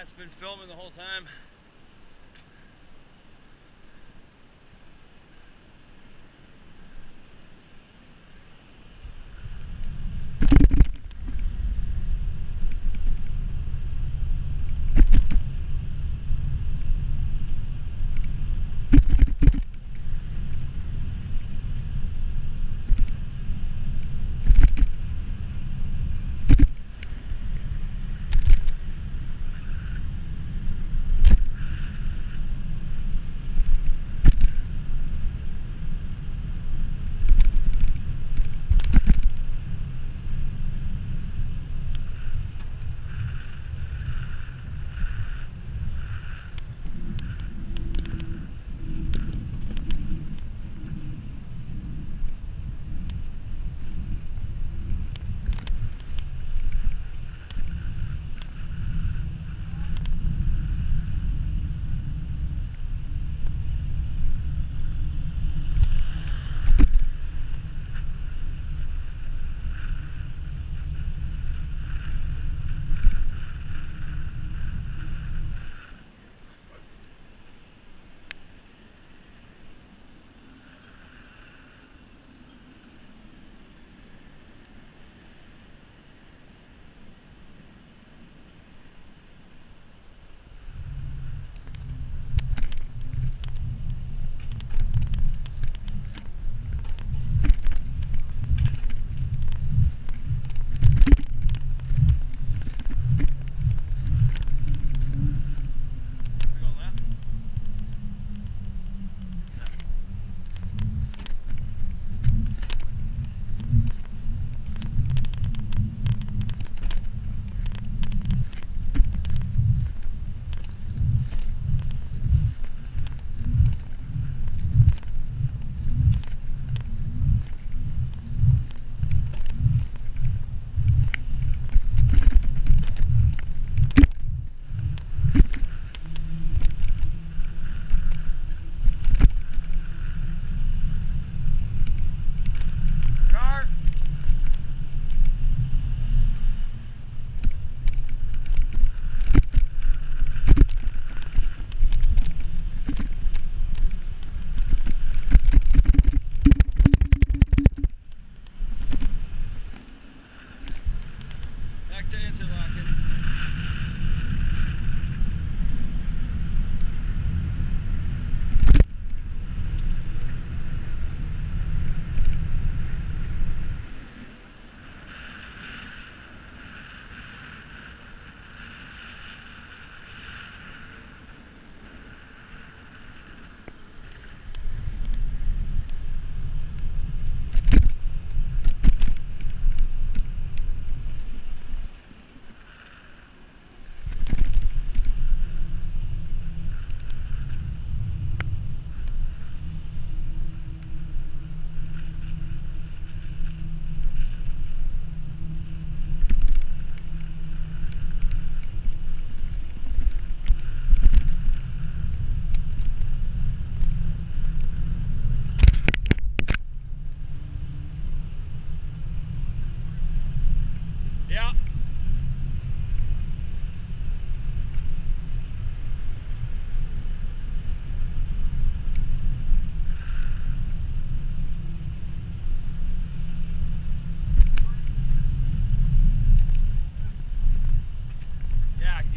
Yeah, it's been filming the whole time.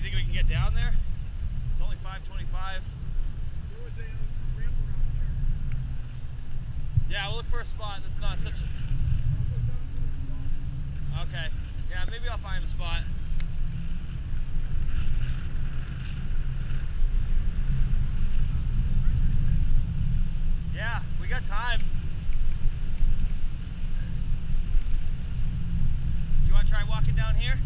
Think we can get down there? It's only 525. Yeah, we'll look for a spot that's not such a. Okay. Yeah, maybe I'll find a spot. Yeah, we got time. Do you want to try walking down here?